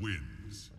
wins.